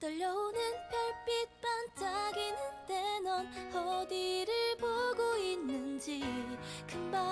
떨려오는 별빛 반짝이는데 넌 어디를 보고 있는지 금방